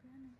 Grammar.